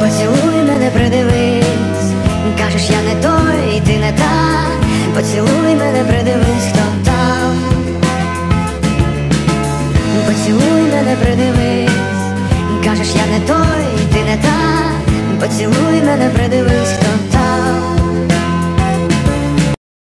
Поцілуй мене, придивись, кажеш, я не той, і ти не та. Поцілуй мене, придивись, хто там. Поцілуй мене, придивись, кажеш, я не той, і ти не та. Поцілуй мене, придивись.